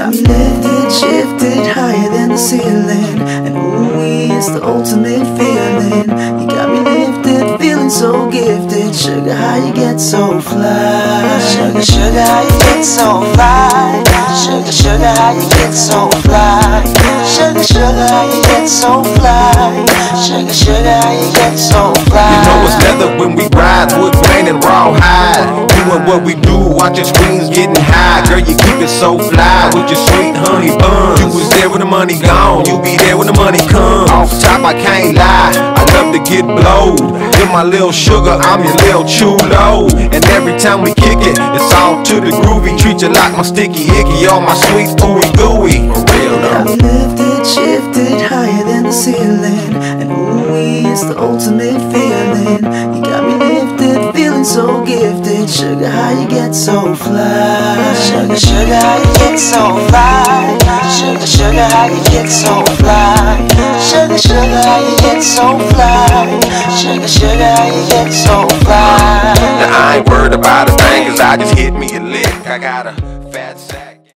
I'm lifted, shifted higher than the ceiling. And ooh, it's the ultimate feeling. You got me lifted, feeling so gifted. Sugar, how you get so fly? Sugar, sugar, how you get so fly? Sugar, sugar, how you get so fly? Sugar, sugar, how you get so fly? Sugar, sugar, how you get so What we do, watching screens getting high. Girl, you keep it so fly with your sweet honey buns. You was there when the money gone, you be there when the money come. Off top, I can't lie, I love to get blowed. You're my little sugar, I'm your little chulo. And every time we kick it, it's all to the groovy. Treat you like my sticky icky, all my sweet ooey gooey. For real though. me lifted, shifted higher than the ceiling. And ooh, it's the ultimate feeling. You got me so gifted. Sugar, how you get so fly? Sugar, sugar, how you get so fly? Sugar, sugar, how you get so fly? Sugar, sugar, how you get so fly? Sugar, sugar, how you get so fly? Now I ain't worried about a thing, cause I just hit me a lick. I got a